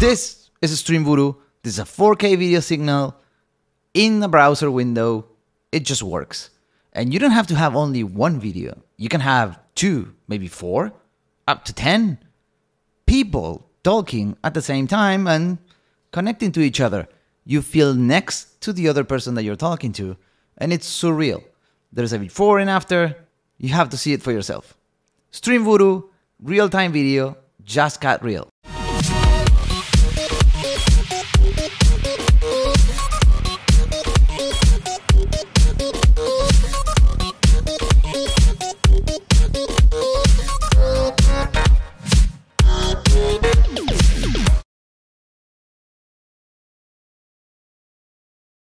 this is Stream Voodoo. This is a 4K video signal in a browser window. It just works. And you don't have to have only one video. You can have two, maybe four, up to 10 people talking at the same time and connecting to each other. You feel next to the other person that you're talking to, and it's surreal. There's a before and after. You have to see it for yourself. Stream Voodoo, real time video, just got real.